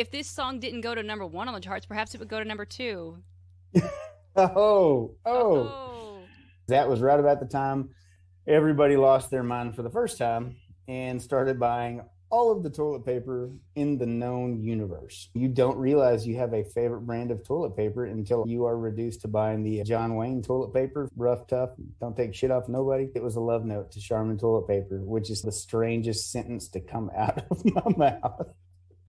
if this song didn't go to number one on the charts, perhaps it would go to number two. oh, oh, Oh. that was right about the time everybody lost their mind for the first time and started buying all of the toilet paper in the known universe. You don't realize you have a favorite brand of toilet paper until you are reduced to buying the John Wayne toilet paper, rough, tough, don't take shit off nobody. It was a love note to Charmin toilet paper, which is the strangest sentence to come out of my mouth.